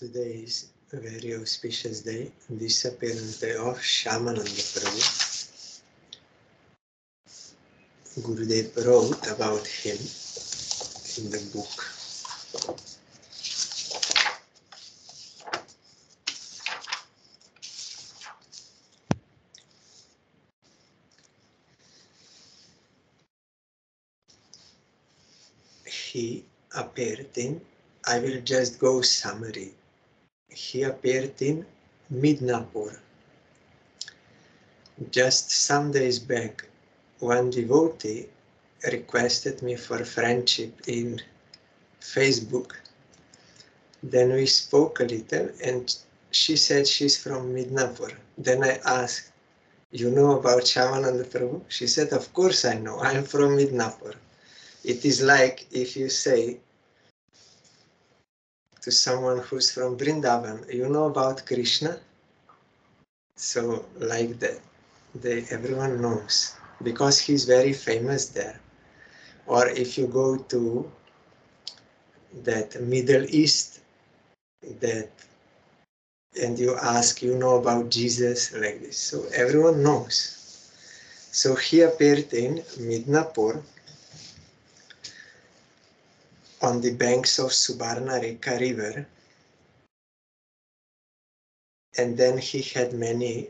Today is a very auspicious day, disappearance day of Shyamananda Prabhu. Gurudev wrote about him in the book. He appeared in, I will just go summary. He appeared in Midnapur. Just some days back, one devotee requested me for friendship in Facebook. Then we spoke a little and she said she's from Midnapur. Then I asked, You know about Shyamananda Prabhu? She said, Of course I know. I'm from Midnapur. It is like if you say to someone who's from Vrindavan, You know about Krishna? So, like that, they, everyone knows because he's very famous there. Or if you go to that Middle East, that and you ask, you know about Jesus, like this. So everyone knows. So he appeared in Midnapur on the banks of Subarnarekha river. And then he had many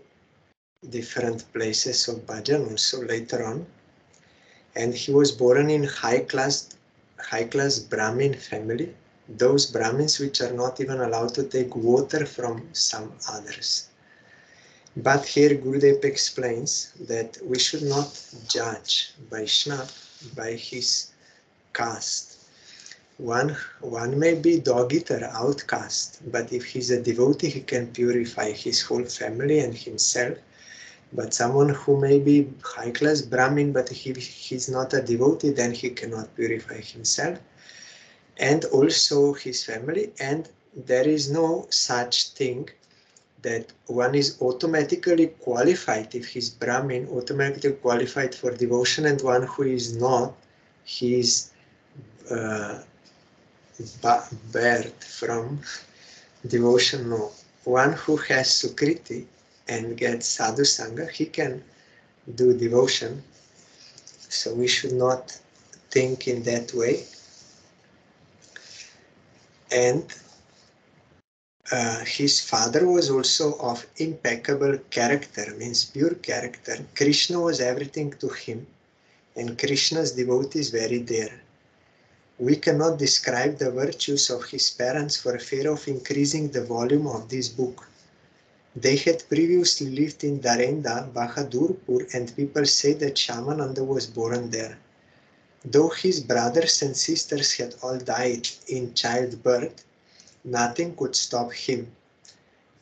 different places of bhajan also later on. And he was born in high class, high class Brahmin family, those Brahmins which are not even allowed to take water from some others. But here Gurudev explains that we should not judge Vaishnava by his caste. One, one may be dog-eater, outcast, but if he's a devotee, he can purify his whole family and himself but someone who may be high class Brahmin, but he, he's not a devotee, then he cannot purify himself and also his family. And there is no such thing that one is automatically qualified if he's Brahmin, automatically qualified for devotion, and one who is not, he is uh, barred from devotion. No, one who has Sukriti and gets sadhu sangha, he can do devotion. So we should not think in that way. And uh, his father was also of impeccable character, means pure character. Krishna was everything to him, and Krishna's devotees very dear. We cannot describe the virtues of his parents for fear of increasing the volume of this book. They had previously lived in Darenda, Bahadurpur, and people say that Shyamananda was born there. Though his brothers and sisters had all died in childbirth, nothing could stop him.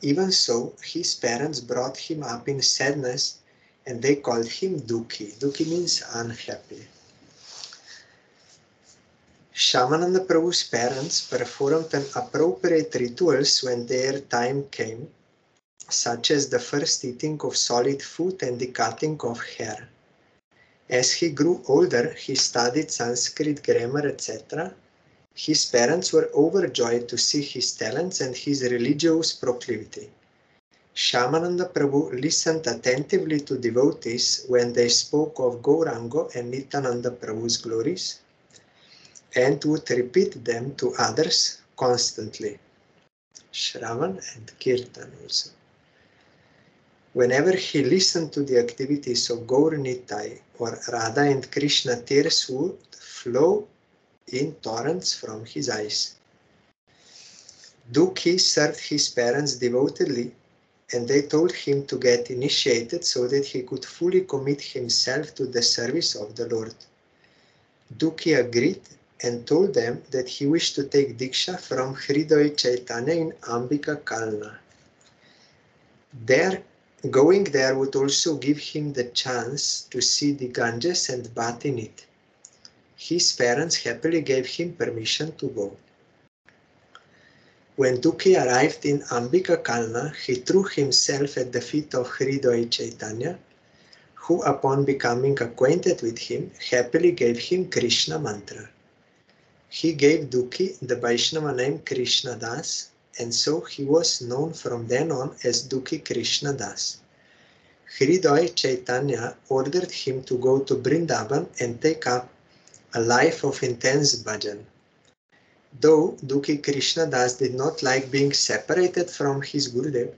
Even so, his parents brought him up in sadness and they called him Dukhi. Dukhi means unhappy. Shyamananda Prabhu's parents performed an appropriate rituals when their time came such as the first eating of solid food and the cutting of hair. As he grew older, he studied Sanskrit grammar, etc. His parents were overjoyed to see his talents and his religious proclivity. Shyamananda Prabhu listened attentively to devotees when they spoke of Gaurango and Nityananda Prabhu's glories and would repeat them to others constantly. Shravan and Kirtan also. Whenever he listened to the activities of Gaur Nitai or Radha and Krishna, tears would flow in torrents from his eyes. Dukhi served his parents devotedly and they told him to get initiated so that he could fully commit himself to the service of the Lord. Dukhi agreed and told them that he wished to take Diksha from Hridoy Chaitanya in Ambika Kalna. There Going there would also give him the chance to see the Ganges and bath in it. His parents happily gave him permission to go. When Dukhi arrived in Ambika Kalna, he threw himself at the feet of Hridoy Chaitanya, who, upon becoming acquainted with him, happily gave him Krishna mantra. He gave Dukhi the Vaishnava name Krishna Das and so he was known from then on as Dukhi Krishna Das. Hridoy Chaitanya ordered him to go to Brindaban and take up a life of intense bhajan. Though Dukhi Krishna Das did not like being separated from his Gurudev,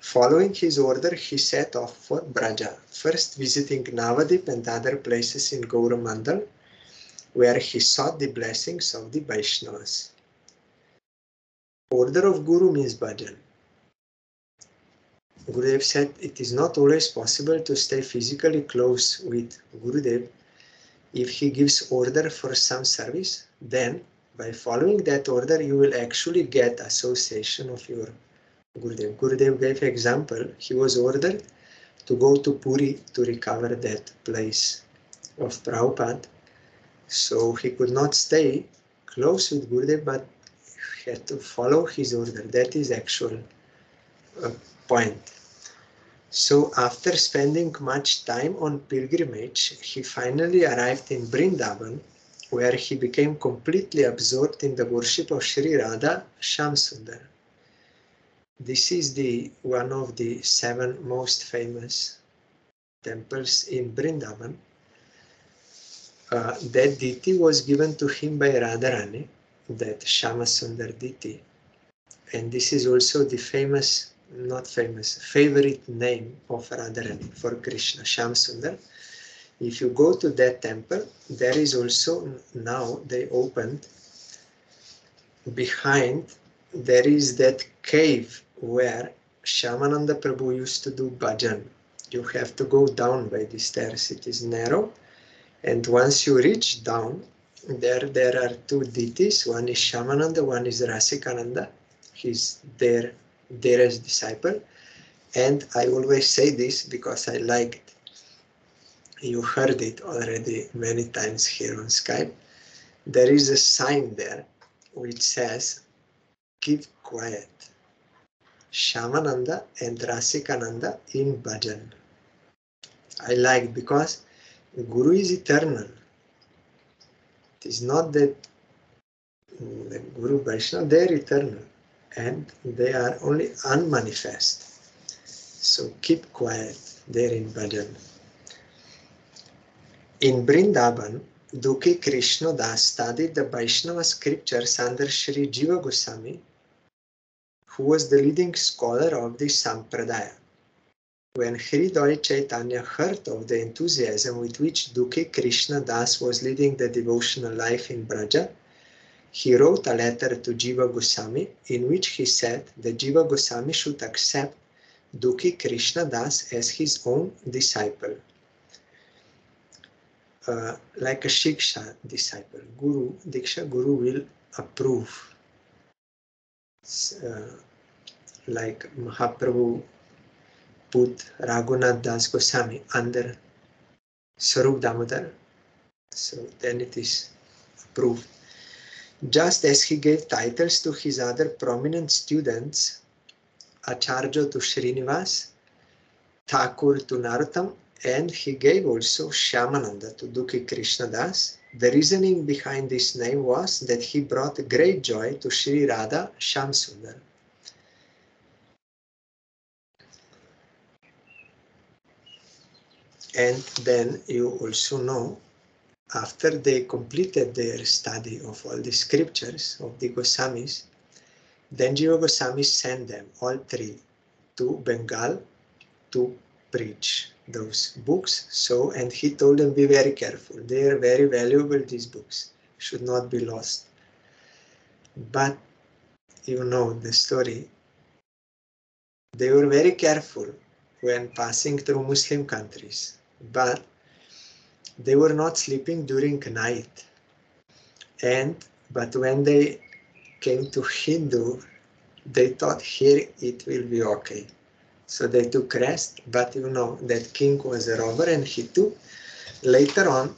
following his order he set off for Braja, first visiting Navadip and other places in Gauramandal, where he sought the blessings of the Vaishnavas. Order of Guru means bhajan. Gurudev said it is not always possible to stay physically close with Gurudev. If he gives order for some service, then by following that order, you will actually get association of your Gurudev. Gurudev gave example. He was ordered to go to Puri to recover that place of Prabhupada. So he could not stay close with Gurudev, but he had to follow his order. That is actual uh, point. So after spending much time on pilgrimage, he finally arrived in Brindavan, where he became completely absorbed in the worship of Sri Radha Shamsundar. This is the one of the seven most famous temples in Brindaban. Uh, that deity was given to him by Radharani, that Shamasundar deity. And this is also the famous, not famous, favorite name of Radharani for Krishna, Shamsundar. If you go to that temple, there is also now they opened behind there is that cave where Shyamananda Prabhu used to do bhajan. You have to go down by the stairs. It is narrow. And once you reach down, there there are two deities. One is Shyamananda, one is Rasikananda. He's there, there as disciple. And I always say this because I like it. You heard it already many times here on Skype. There is a sign there which says, keep quiet. Shyamananda and Rasikananda in bhajan. I like because Guru is eternal. It is not that mm, the Guru Vaishnava, they are eternal and they are only unmanifest. So keep quiet there in bhajan. In Brindaban, Dukhi Krishna Das studied the Vaishnava scriptures under Sri Jiva Goswami who was the leading scholar of the Sampradaya. When Hridoy Chaitanya heard of the enthusiasm with which Dukhi Krishna Das was leading the devotional life in Braja, he wrote a letter to Jiva Goswami in which he said that Jiva Goswami should accept Dukhi Krishna Das as his own disciple. Uh, like a Shiksha disciple, Guru, Diksha Guru will approve. Uh, like Mahaprabhu put Raghunath Das Goswami under Sarup Damodar. So then it is approved. Just as he gave titles to his other prominent students, Acharya to Srinivas, Thakur to Narottam, and he gave also Shyamananda to Dukhi Krishna Das. The reasoning behind this name was that he brought great joy to Sri Radha Shamsundar. And then you also know, after they completed their study of all the scriptures of the Goswamis, then Jiva Goswami sent them, all three, to Bengal to preach those books. So, and he told them, be very careful. They are very valuable, these books, should not be lost. But you know the story. They were very careful when passing through Muslim countries, but they were not sleeping during night. And but when they came to Hindu, they thought here it will be okay. So they took rest, but you know that king was a robber and he took. Later on,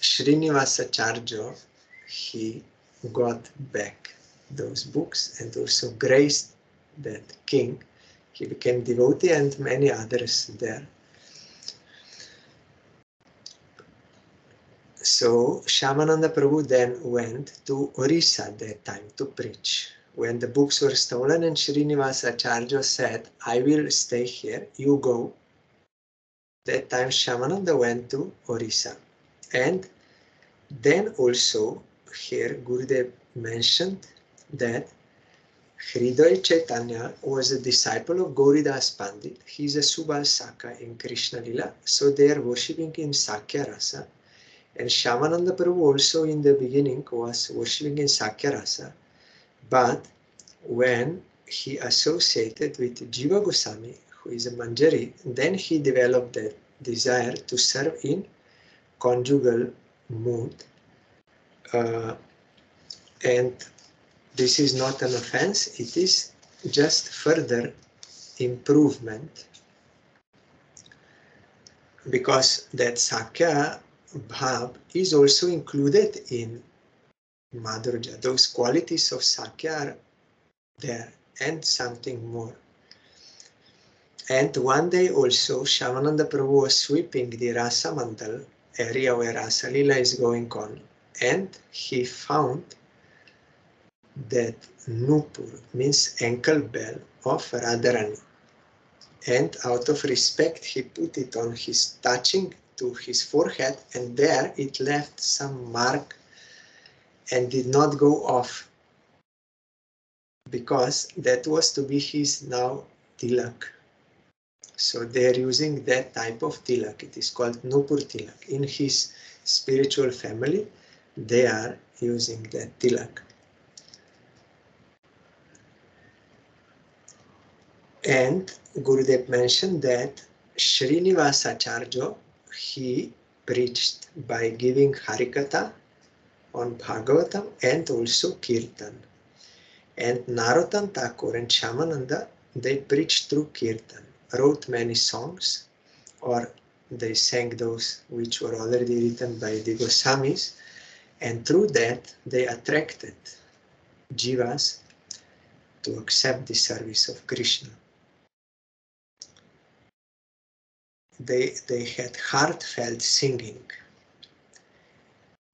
Srinivasacharya, he got back those books and also graced that king. He became devotee and many others there. So Shyamananda Prabhu then went to Orissa that time to preach when the books were stolen and Srinivasa Acharya said, I will stay here, you go. That time Shyamananda went to Orissa. And then also here Gurudev mentioned that Hriday Chaitanya was a disciple of Gauridas Pandit. He's a Subal Saka in Krishna Lila. So they are worshipping in Sakya Rasa. And Shyamananda Prabhu also in the beginning was worshipping in Sakya Rasa. But when he associated with Jiva Goswami, who is a Manjari, then he developed that desire to serve in conjugal mood. Uh, and this is not an offense, it is just further improvement because that Sakya Bhav is also included in Madhurja. Those qualities of Sakya are there and something more. And one day also, Shyamananda Prabhu was sweeping the Rasa Mandal area where Rasa Lila is going on, and he found that Nupur means ankle bell of Radharani. And out of respect, he put it on his touching to his forehead, and there it left some mark and did not go off because that was to be his now tilak. So they are using that type of tilak. It is called Nupur tilak. In his spiritual family, they are using that tilak. And Gurudev mentioned that Srinivasacharya, he preached by giving Harikatha on Bhagavatam and also Kirtan. And Narottam Thakur and Shyamananda, they preached through Kirtan, wrote many songs, or they sang those which were already written by the Goswamis, and through that they attracted jivas to accept the service of Krishna. They, they had heartfelt singing.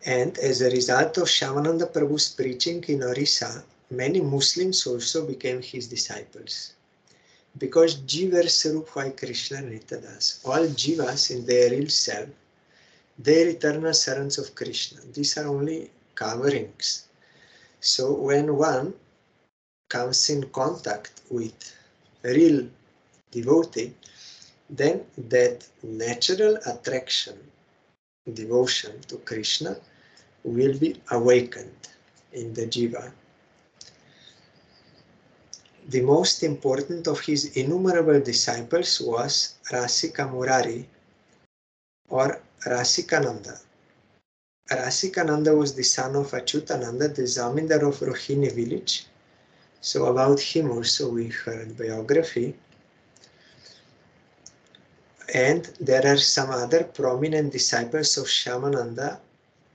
And as a result of Shyamananda Prabhu's preaching in Orissa, many Muslims also became his disciples. Because Jiva Sarupvai Krishna Nitadas, all Jivas in their real self, they are eternal servants of Krishna. These are only coverings. So when one comes in contact with real devotee, then that natural attraction, devotion to Krishna will be awakened in the jiva the most important of his innumerable disciples was Rasika Murari or Rasikananda. Rasikananda was the son of Achyutananda, the Zamindar of Rohini village. So about him also we heard biography. And there are some other prominent disciples of Shyamananda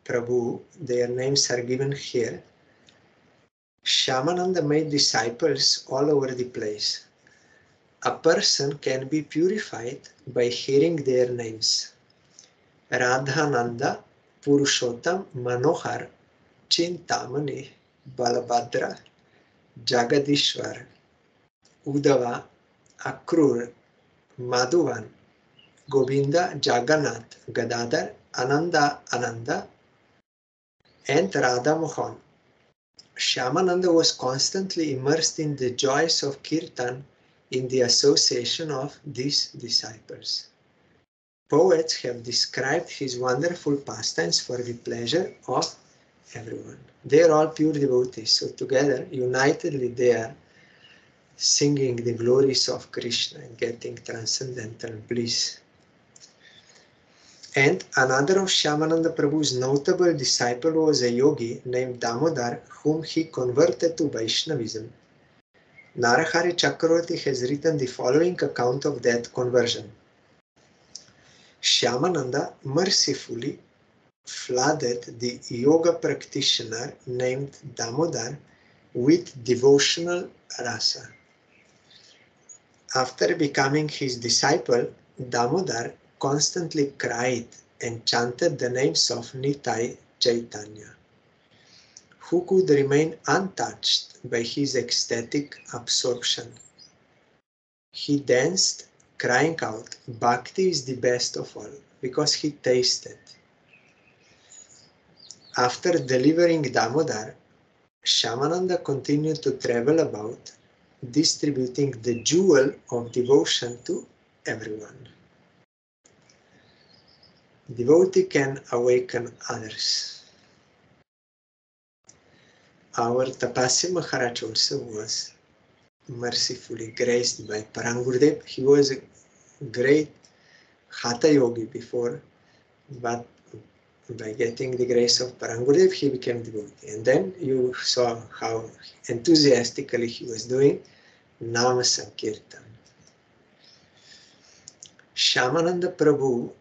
Prabhu. Their names are given here. Shyamananda made disciples all over the place. A person can be purified by hearing their names. Radhananda, Purushottam, Manohar, Chintamani, Balabhadra, Jagadishwar, Udava, Akrur, Madhuvan, Govinda, Jagannath, Gadadhar, Ananda, Ananda, and Radha Mohan. Shyamananda was constantly immersed in the joys of Kirtan in the association of these disciples. Poets have described his wonderful pastimes for the pleasure of everyone. They are all pure devotees, so together, unitedly, they are singing the glories of Krishna and getting transcendental bliss. And another of Shyamananda Prabhu's notable disciple was a yogi named Damodar, whom he converted to Vaishnavism. Narahari Chakravarti has written the following account of that conversion. Shyamananda mercifully flooded the yoga practitioner named Damodar with devotional rasa. After becoming his disciple, Damodar constantly cried and chanted the names of Nitai Chaitanya, who could remain untouched by his ecstatic absorption. He danced, crying out, Bhakti is the best of all, because he tasted. After delivering Damodar, Shyamananda continued to travel about, distributing the jewel of devotion to everyone. Devotee can awaken others. Our Tapasya Maharaj also was mercifully graced by Parangurudev. He was a great Hatha yogi before, but by getting the grace of Parangurudev, he became devotee. And then you saw how enthusiastically he was doing Nama Sankirtan. Shyamananda Prabhu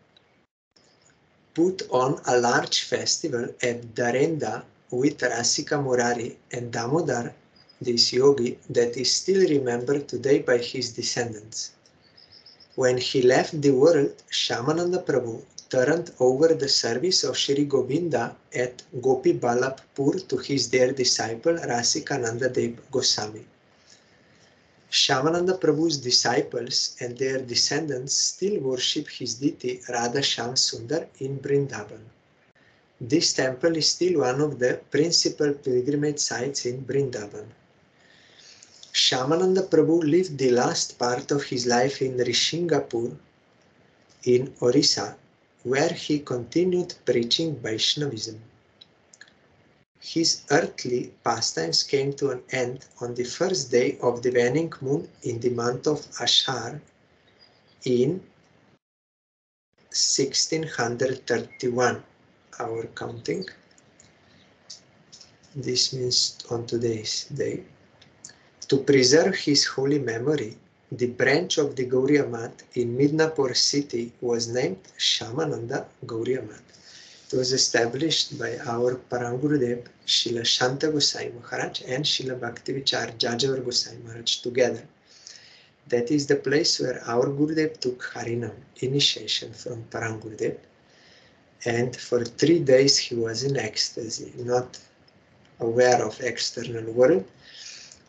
put on a large festival at Darenda with Rasika Murari and Damodar, this yogi that is still remembered today by his descendants. When he left the world, Shyamananda Prabhu turned over the service of Sri Govinda at Gopi Balapur to his dear disciple Rasikananda Dev Goswami. Shyamananda Prabhu's disciples and their descendants still worship his deity Radha Shyam Sundar in Brindaban. This temple is still one of the principal pilgrimage sites in Brindaban. Shyamananda Prabhu lived the last part of his life in Rishingapur in Orissa, where he continued preaching Vaishnavism. His earthly pastimes came to an end on the first day of the waning moon in the month of Ashar in 1631, our counting. This means on today's day. To preserve his holy memory, the branch of the Gauriya in Midnapur city was named Shyamananda Gauriya. It was established by our Parangurudev, Srila Shanta Gosai Maharaj and Srila Bhaktivichar Jajavar Gosai Maharaj together. That is the place where our Gurudev took Harinam initiation from Parangurudev. And for three days he was in ecstasy, not aware of external world.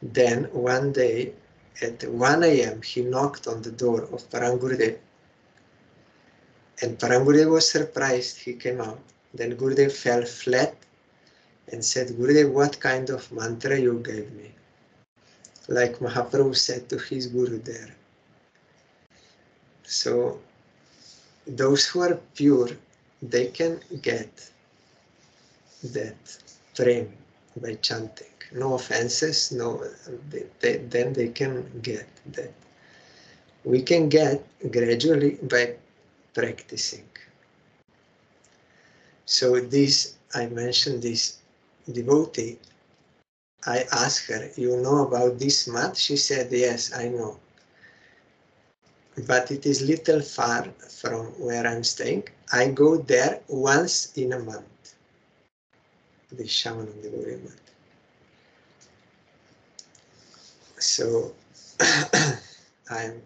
Then one day at 1 a.m. he knocked on the door of Parangurudev and Parangurudev was surprised. He came out. Then Gurudev fell flat and said, Gurudev, what kind of mantra you gave me? Like Mahaprabhu said to his Guru there. So those who are pure, they can get that prem by chanting. No offenses, no, they, they, then they can get that. We can get gradually by practicing. So this, I mentioned this devotee, I asked her, you know about this math? She said, yes, I know. But it is little far from where I'm staying. I go there once in a month. The shaman of the Gauriya Math. So I'm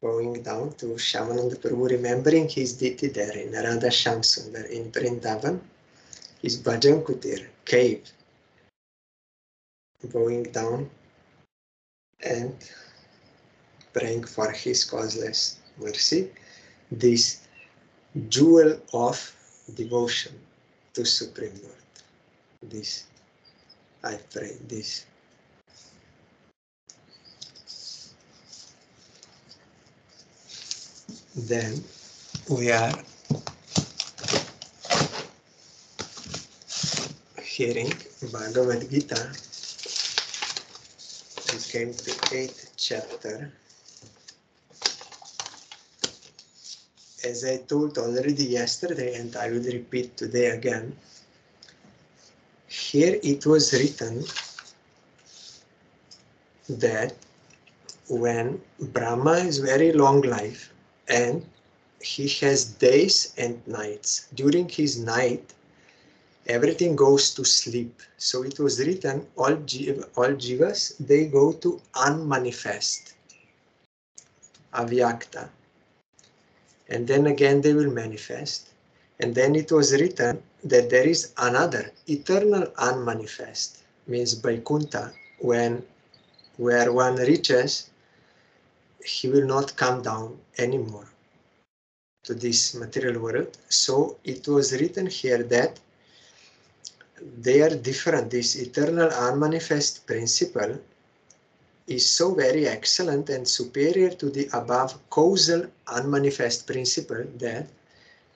going down to Shyamananda Prabhu, remembering his deity there in Radha Shamsundar in Vrindavan, his Bhajan Kutir cave, going down and praying for his causeless mercy, this jewel of devotion to Supreme Lord. This, I pray, this. Then we are hearing Bhagavad Gita. We came to eighth chapter. As I told already yesterday, and I will repeat today again, here it was written that when Brahma is very long life, and he has days and nights. During his night, everything goes to sleep. So it was written, all, jiv all jivas, they go to unmanifest, avyakta. And then again they will manifest. And then it was written that there is another eternal unmanifest, means Vaikuntha, when where one reaches, he will not come down anymore to this material world. So it was written here that they are different. This eternal unmanifest principle is so very excellent and superior to the above causal unmanifest principle that,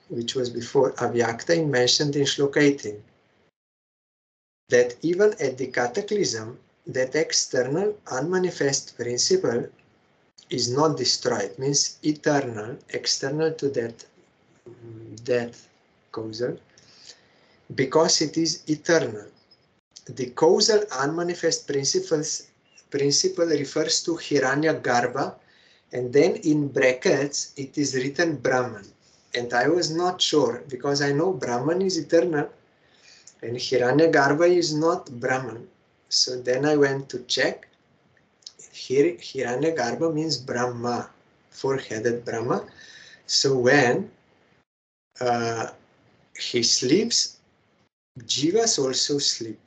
which was before Avyakta mentioned in Shloka 18, that even at the cataclysm, that external unmanifest principle is not destroyed, means eternal, external to that, that causal, because it is eternal. The causal unmanifest principles principle refers to Hiranya Garbha, and then in brackets it is written Brahman. And I was not sure because I know Brahman is eternal and Hiranya Garbha is not Brahman. So then I went to check. Here, Hiranya Garbha means Brahma, four-headed Brahma. So when uh, he sleeps, Jivas also sleep.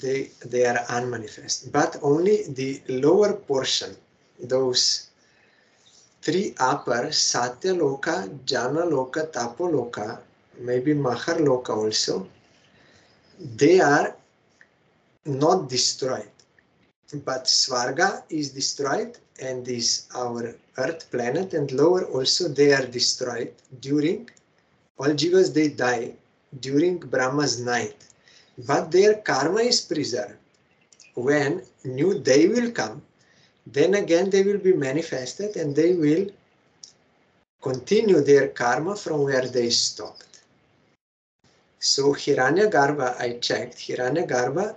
They, they are unmanifest, but only the lower portion, those three upper, Satya Loka, Jana Loka, Tapo Loka, maybe Mahar Loka also, they are not destroyed. But Svarga is destroyed and is our earth planet and lower also they are destroyed during all jivas they die during Brahma's night. But their karma is preserved. When new day will come, then again they will be manifested and they will continue their karma from where they stopped. So Hiranyagarbha, I checked, Hiranyagarbha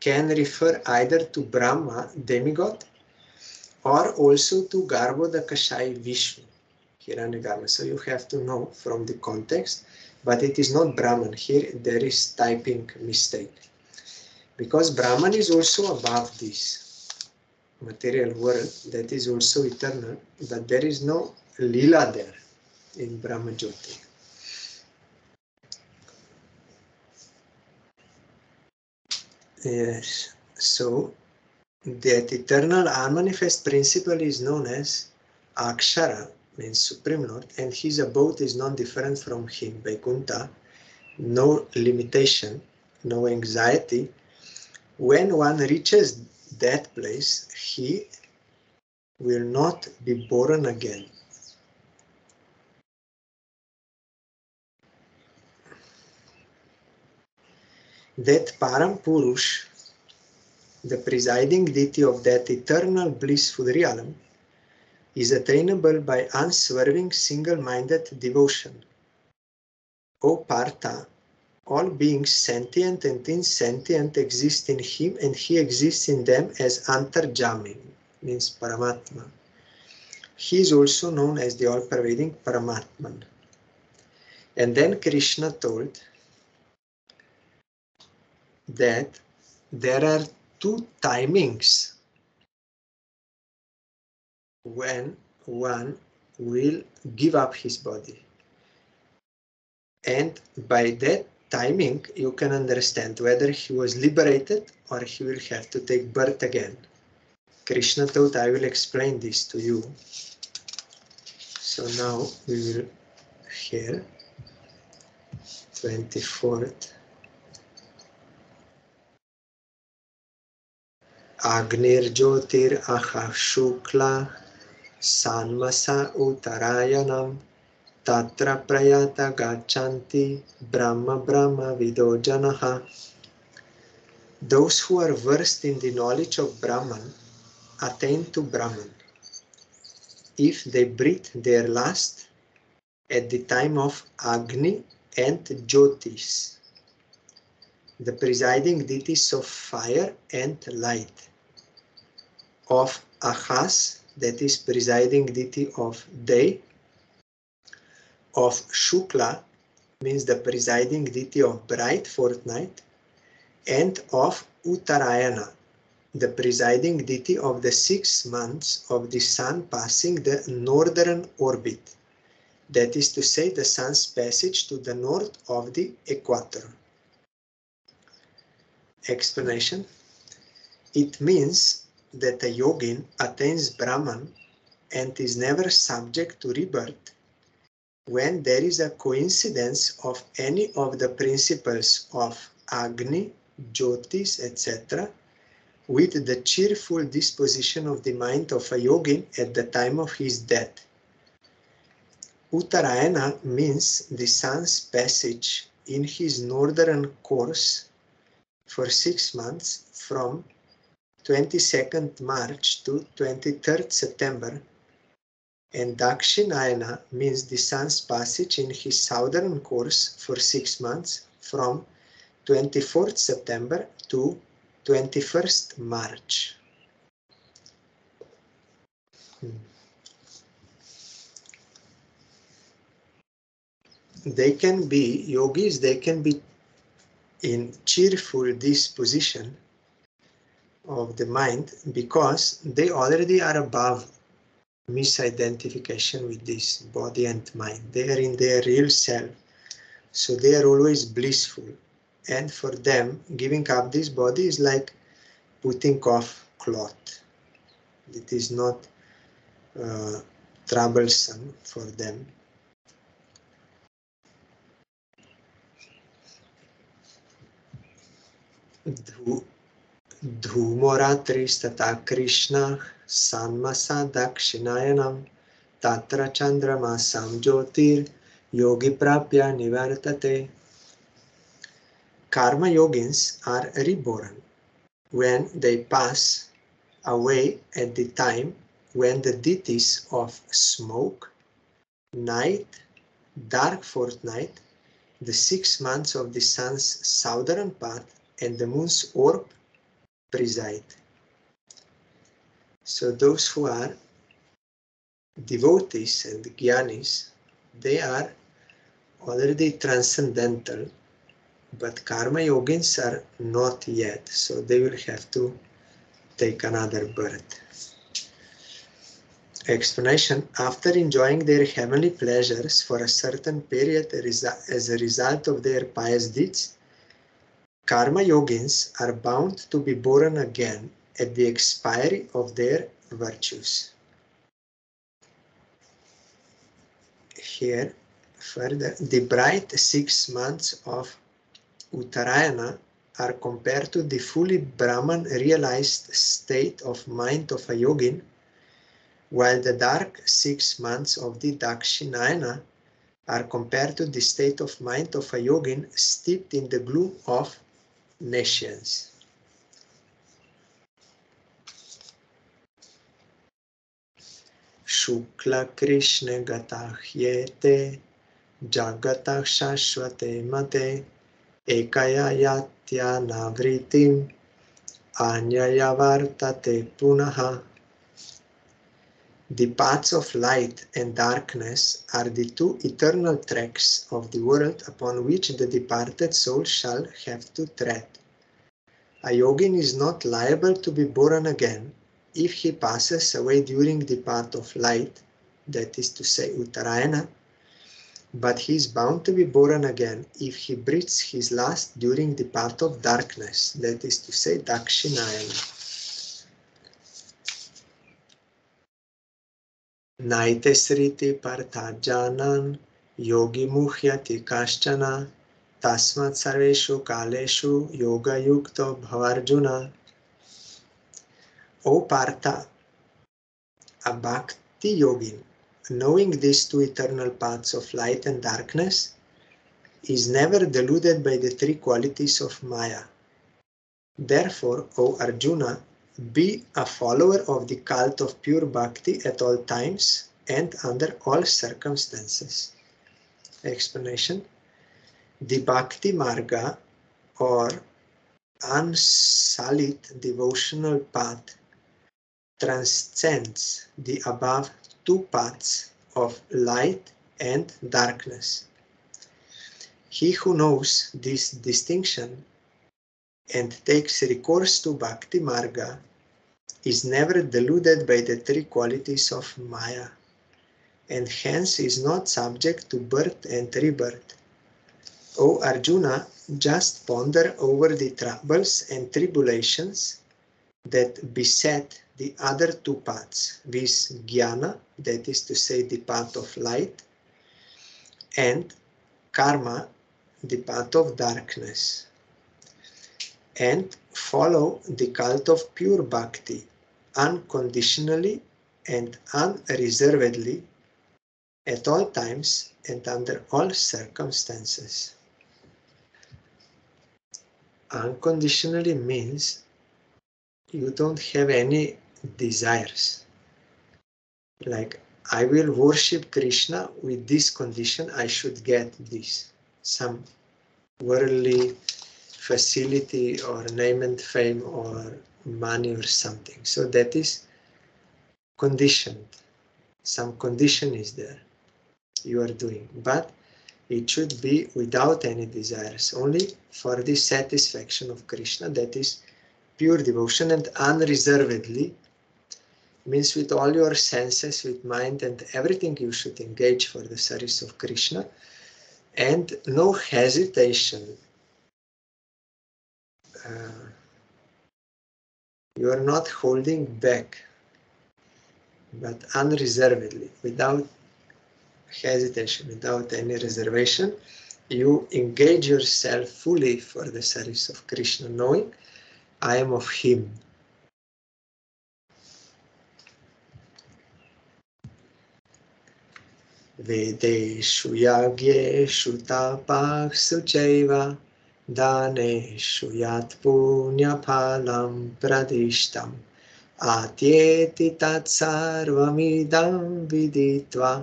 can refer either to Brahma, demigod, or also to Garbo the Garbhodakashayi Vishnu, Hiranyagarbha. So you have to know from the context, but it is not Brahman. Here there is typing mistake. Because Brahman is also above this material world that is also eternal, but there is no lila there in Brahma Jyoti. Yes, so that eternal unmanifest principle is known as Akshara, means Supreme Lord, and his abode is non-different from him, Vaikuntha, no limitation, no anxiety. When one reaches that place, he will not be born again. That Param Purush, the presiding deity of that eternal blissful realm, is attainable by unswerving single-minded devotion. O Partha, all beings sentient and insentient exist in him and he exists in them as Antarjami, means Paramatma. He is also known as the all-pervading Paramatman. And then Krishna told that there are two timings when one will give up his body. And by that timing, you can understand whether he was liberated or he will have to take birth again. Krishna thought I will explain this to you. So now we will hear 24th अग्निर्ज्योतिरः Shukla सान्मसा उत्तरायणं तत्र प्रयात गच्छन्ति ब्रह्म ब्रह्म विदो जनः Those who are versed in the knowledge of Brahman attain to Brahman. If they breathe their last at the time of Agni and Jyotis, the presiding deities of fire and light. Of Ahas, that is presiding deity of day, of Shukla, means the presiding deity of bright fortnight, and of Uttarayana, the presiding deity of the six months of the sun passing the northern orbit, that is to say the sun's passage to the north of the equator. Explanation. It means that a yogin attains Brahman and is never subject to rebirth when there is a coincidence of any of the principles of Agni, Jyotis, etc., with the cheerful disposition of the mind of a yogin at the time of his death. Uttarayana means the sun's passage in his northern course for six months from 22nd March to 23rd September and Dakshinayana means the sun's passage in his southern course for six months from 24th September to 21st March. Hmm. They can be, yogis, they can be in cheerful disposition of the mind because they already are above misidentification with this body and mind. They are in their real self. So they are always blissful. And for them, giving up this body is like putting off cloth. It is not uh, troublesome for them. धूमोरात्रिस्तथा Krishna सन्मसा दक्षिणायनम तत्र चन्द्रमासं ज्योतिर्योगी प्राप्य निवर्तते Karma yogins are reborn when they pass away at the time when the deities of smoke, night, dark fortnight, the six months of the sun's southern path, and the moon's orb preside. So those who are devotees and gyanis, they are already transcendental but karma yogins are not yet, so they will have to take another birth. Explanation After enjoying their heavenly pleasures for a certain period as a result of their pious deeds, karma yogins are bound to be born again at the expiry of their virtues. Here, further, the bright six months of Uttarayana are compared to the fully Brahman realized state of mind of a yogin, while the dark six months of the Dakshinayana are compared to the state of mind of a yogin steeped in the gloom of nations. शुक्लकृष्णगता ह्येते जागतः शाश्वते मते एकया यात्या नावृत्तिम् अन्यया वर्तते पुनः The paths of light and darkness are the two eternal tracks of the world upon which the departed soul shall have to tread. A yogin is not liable to be born again if he passes away during the path of light, that is to say Uttarayana, but he is bound to be born again if he breathes his last during the path of darkness, that is to say, Dakshinayana. Yogi muhyati kaschana tasmat sarveshu kaleshu yoga yukto bhavarjuna. O Partha, a bhakti yogin knowing these two eternal paths of light and darkness, is never deluded by the three qualities of Maya. Therefore, O Arjuna, be a follower of the cult of pure bhakti at all times and under all circumstances. Explanation The bhakti marga or unsullied devotional path transcends the above two paths of light and darkness. He who knows this distinction and takes recourse to Bhakti Marga is never deluded by the three qualities of Maya. and hence is not subject to birth and rebirth. O Arjuna, just ponder over the troubles and tribulations that beset the other two paths, viz. jnana, that is to say the path of light, and karma, the path of darkness, and follow the cult of pure bhakti, unconditionally and unreservedly at all times and under all circumstances. Unconditionally means you don't have any desires. Like, I will worship Krishna with this condition, I should get this. Some worldly facility or name and fame or money or something. So that is conditioned. Some condition is there you are doing. But it should be without any desires, only for the satisfaction of Krishna, that is pure devotion and unreservedly means with all your senses, with mind and everything you should engage for the service of Krishna and no hesitation uh, you are not holding back, but unreservedly, without hesitation, without any reservation, you engage yourself fully for the service of Krishna, knowing I am of Him. Vedeshu yagye shutapah sucheva दानेषु यात् पुण्यफलं प्रदिष्टम् आत्येति तत्सर्वमिदं विदित्वा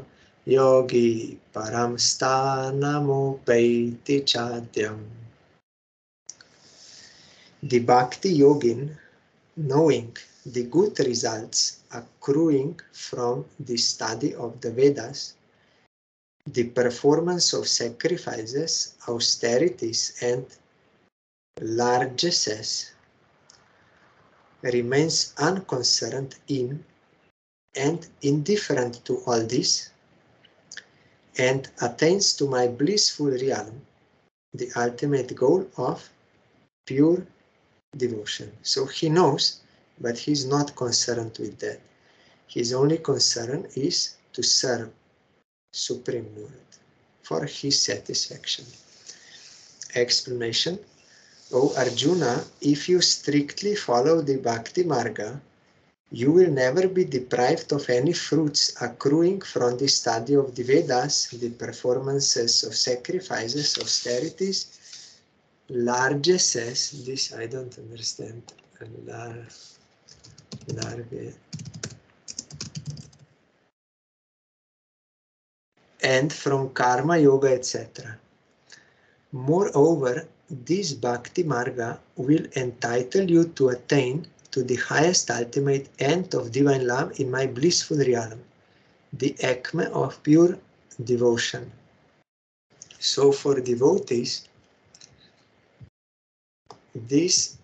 योगी param stanamupeti chadyam. The Bhakti Yogin, knowing the good results accruing from the study of the Vedas, the performance of sacrifices, austerities, and largesses, remains unconcerned in and indifferent to all this and attains to my blissful realm, the ultimate goal of pure devotion. So he knows, but he's not concerned with that. His only concern is to serve Supreme Lord for his satisfaction. Explanation O Arjuna, if you strictly follow the Bhakti Marga, you will never be deprived of any fruits accruing from the study of the Vedas, the performances of sacrifices, austerities, largesses, this I don't understand, lar, and from karma, yoga, etc. Moreover, this bhakti marga will entitle you to attain to the highest ultimate end of divine love in my blissful realm, the acme of pure devotion. So for devotees, this,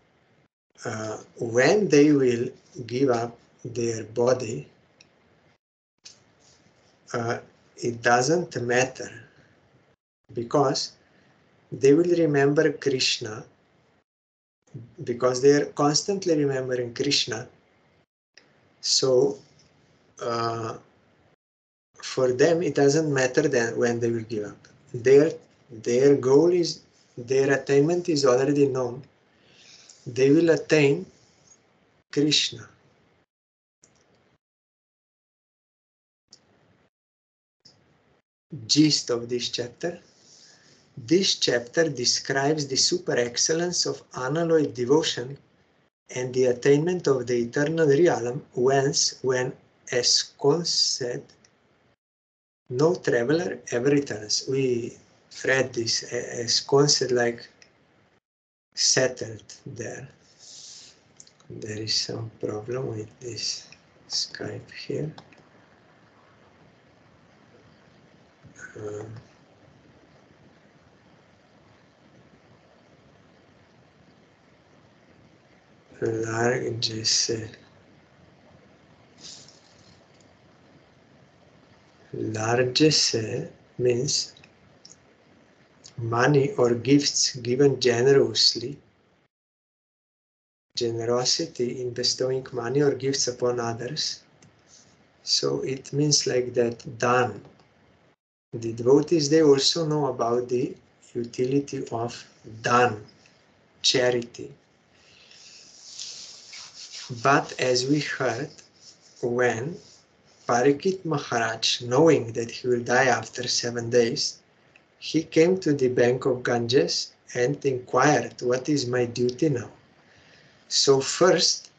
uh, when they will give up their body, uh, it doesn't matter because they will remember Krishna because they are constantly remembering Krishna. So uh, for them, it doesn't matter then when they will give up. Their their goal is their attainment is already known. They will attain Krishna. Gist of this chapter this chapter describes the super excellence of unalloyed devotion and the attainment of the eternal realm whence, when, as said, no traveler ever returns. We read this as Kohn said, like settled there. There is some problem with this Skype here. Uh, largesse largesse means money or gifts given generously. Generosity in bestowing money or gifts upon others. So it means like that done. The devotees they also know about the utility of done, charity. But as we heard, when Parikshit Maharaj, knowing that he will die after seven days, he came to the bank of Ganges and inquired, What is my duty now? So, first,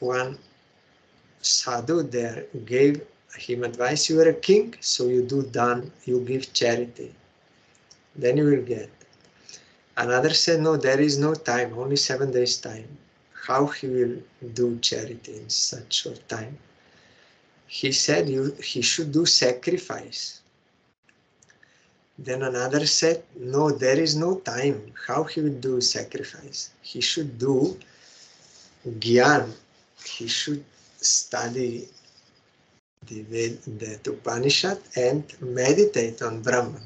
one sadhu there gave him advice You are a king, so you do done, you give charity. Then you will get. Another said, No, there is no time, only seven days' time. How he will do charity in such short time? he said you, he should do sacrifice. Then another said, no, there is no time. How he will do sacrifice? He should do gyan. He should study the, the Upanishad and meditate on Brahman.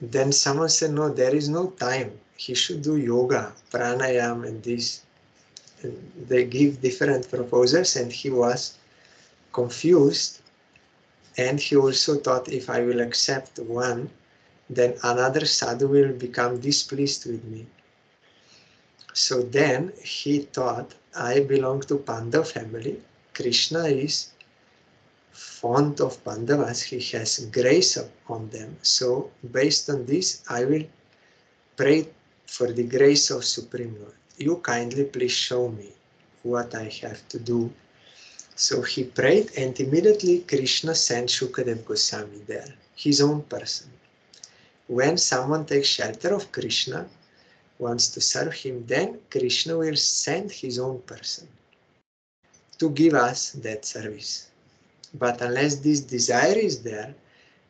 Then someone said, no, there is no time. He should do yoga, pranayam and this. And they give different proposals and he was confused and he also thought if I will accept one, then another sadhu will become displeased with me. So then he thought, I belong to Pandav family. Krishna is fond of Pandavas. He has grace on them. So based on this, I will pray for the grace of Supreme Lord. You kindly please show me what I have to do so he prayed, and immediately Krishna sent Shukadev Goswami there, his own person. When someone takes shelter of Krishna, wants to serve him, then Krishna will send his own person to give us that service. But unless this desire is there,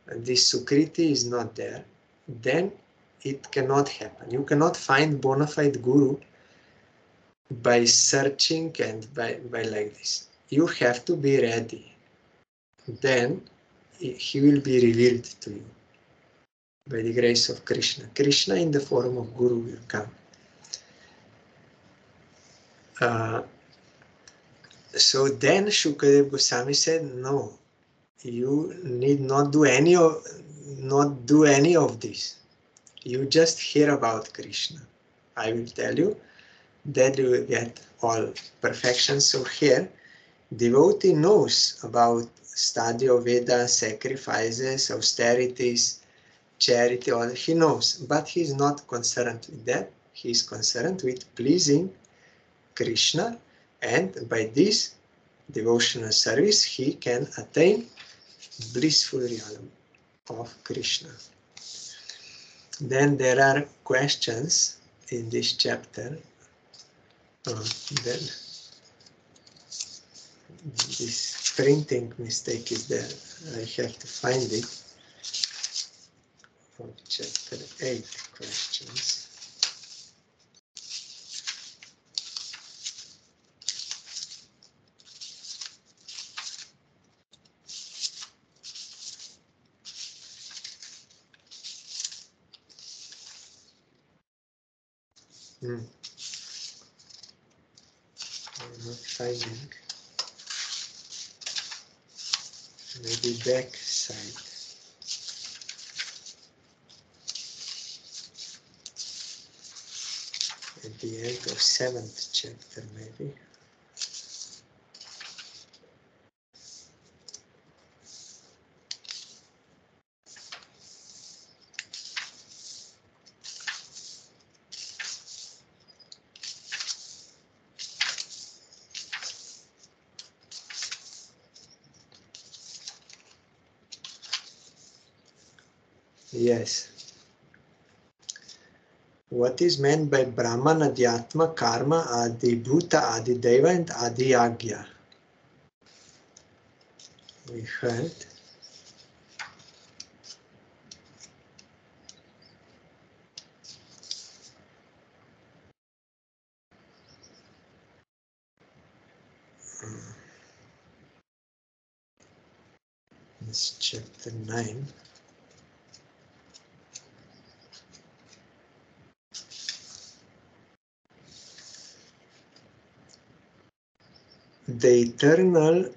this Sukriti is not there, then it cannot happen. You cannot find bona fide guru by searching and by, by like this you have to be ready. Then he will be revealed to you by the grace of Krishna. Krishna in the form of Guru will come. Uh, so then Shukadev Goswami said, no, you need not do any of not do any of this. You just hear about Krishna. I will tell you that you will get all perfection. So here devotee knows about study of Veda, sacrifices, austerities, charity, all he knows, but he is not concerned with that. He is concerned with pleasing Krishna, and by this devotional service, he can attain blissful realm of Krishna. Then there are questions in this chapter. Uh, then this printing mistake is there. I have to find it chapter 8 questions. Hmm. I'm not finding. maybe back side. At the end of seventh chapter, maybe. Yes. What is meant by Brahman, Adhyatma, Karma, Adi Bhuta, Adi Deva, and Adi Agya? We heard. It's chapter 9. The eternal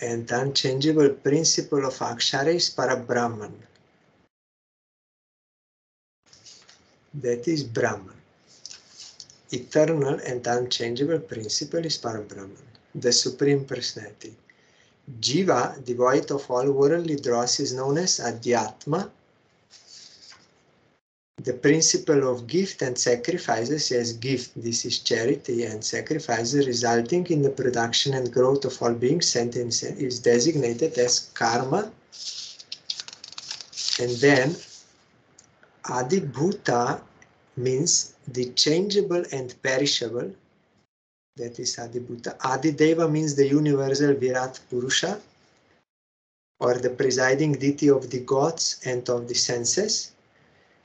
and unchangeable principle of Akshara is Parabrahman. That is Brahman. Eternal and unchangeable principle is Parabrahman, the Supreme Personality. Jiva, devoid of all worldly dross, is known as Adhyatma. The principle of gift and sacrifices as gift, this is charity and sacrifices resulting in the production and growth of all beings sentient is designated as karma. And then Adibhuta means the changeable and perishable that is Adibhuta. Adideva means the universal Virat Purusha, or the presiding deity of the gods and of the senses.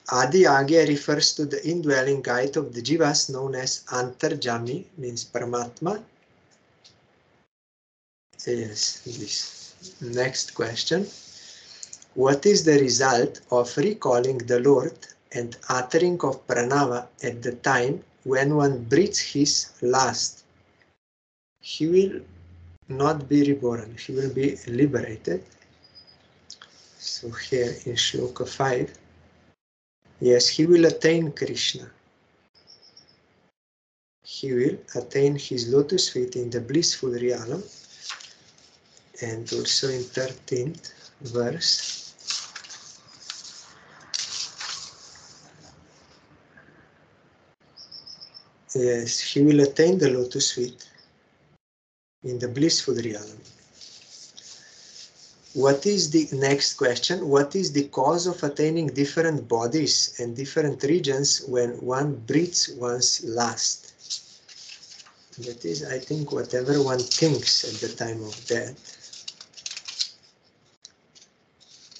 Adi Agya refers to the indwelling guide of the jivas known as Antarjami, means Paramatma. Yes, this. Next question. What is the result of recalling the Lord and uttering of pranava at the time when one breathes his last? he will not be reborn, he will be liberated. So here in Shloka 5, yes, he will attain Krishna. He will attain his lotus feet in the blissful realm. And also in 13th verse, yes, he will attain the lotus feet in the blissful realm. What is the next question? What is the cause of attaining different bodies and different regions when one breathes one's last? That is, I think, whatever one thinks at the time of death.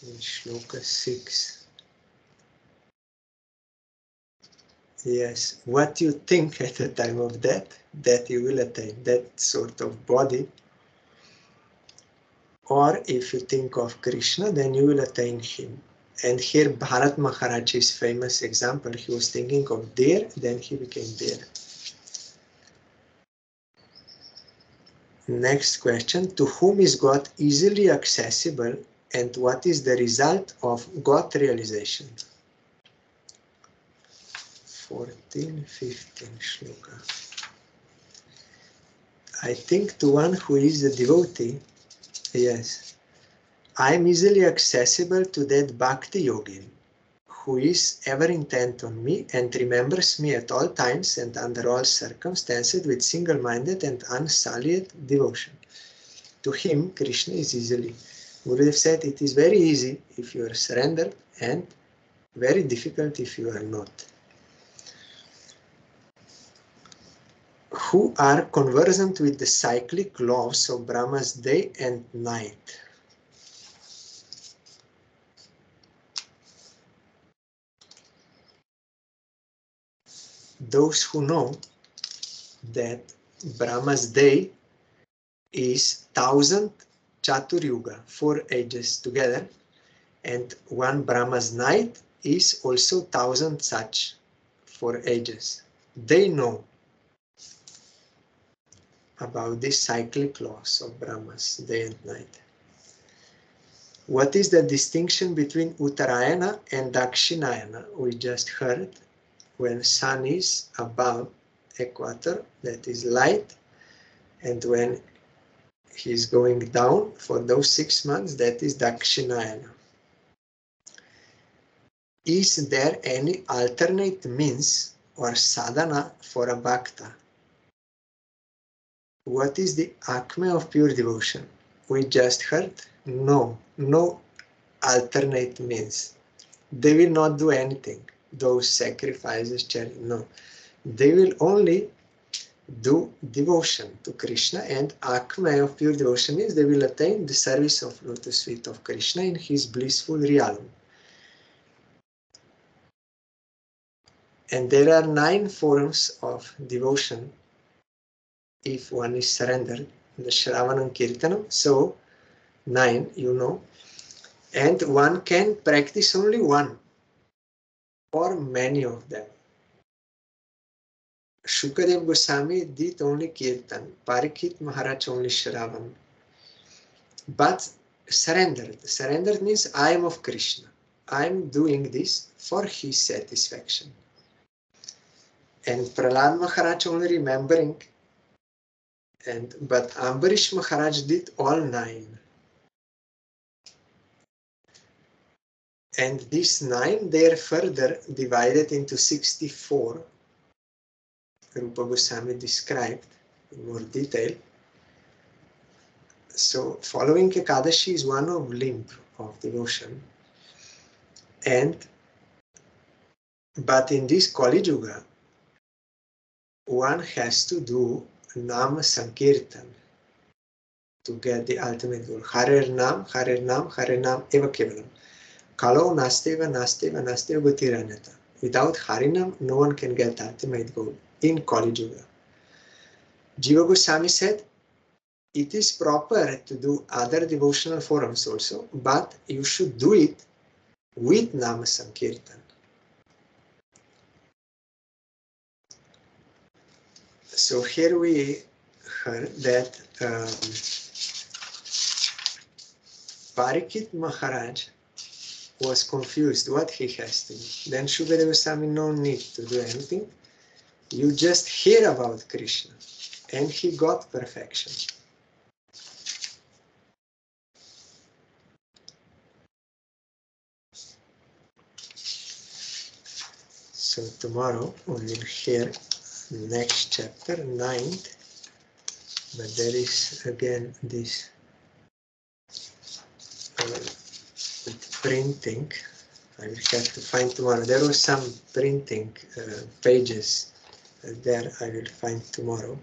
In Shloka 6. Yes, what you think at the time of death, that you will attain, that sort of body. Or if you think of Krishna, then you will attain him. And here Bharat Maharaj is famous example. He was thinking of deer, then he became deer. Next question, to whom is God easily accessible and what is the result of God realization? 14, 15 shloka. I think to one who is a devotee, yes, I am easily accessible to that bhakti yogin who is ever intent on me and remembers me at all times and under all circumstances with single-minded and unsullied devotion. To him, Krishna is easily. Gurudev said it is very easy if you are surrendered and very difficult if you are not. Who are conversant with the cyclic laws of Brahma's day and night. Those who know that Brahma's day is thousand Chatur Yuga, four ages together, and one Brahma's night is also thousand such four ages. They know about this cyclic laws of Brahmas, day and night. What is the distinction between Uttarayana and Dakshinayana? We just heard when sun is above equator, that is light, and when he's going down for those six months, that is Dakshinayana. Is there any alternate means or sadhana for a bhakta? What is the acme of pure devotion? We just heard no, no alternate means. They will not do anything. Those sacrifices, charity, no. They will only do devotion to Krishna and acme of pure devotion means they will attain the service of lotus feet of Krishna in his blissful realm. And there are nine forms of devotion if one is surrendered, in the Shravanam Kirtanam. So nine, you know, and one can practice only one or many of them. Shukadev Goswami did only Kirtan, Parikshit Maharaj only Shravan. But surrendered. Surrendered means I am of Krishna. I am doing this for his satisfaction. And Prahlad Maharaj only remembering and but Ambarish Maharaj did all nine. And these nine, they are further divided into 64. Rupa Goswami described in more detail. So following Ekadashi is one of limb of devotion. And but in this Kali Yuga, one has to do Nam Sankirtan to get the ultimate goal. Harer Nam, Harer Nam, Harer Nam, Eva Kevalam. Kalo Nasteva, Nasteva, Nasteva Gatiranyata. Without Harinam, no one can get the ultimate goal in Kali Yuga. Jiva Goswami said, it is proper to do other devotional forums also, but you should do it with Nama Sankirtan. So here we heard that um, Parikshit Maharaj was confused what he has to do. Then Shukadeva Goswami, no need to do anything. You just hear about Krishna and he got perfection. So tomorrow we will hear next chapter, ninth, but there is again this uh, printing. I will have to find tomorrow. There was some printing uh, pages uh, there I will find tomorrow.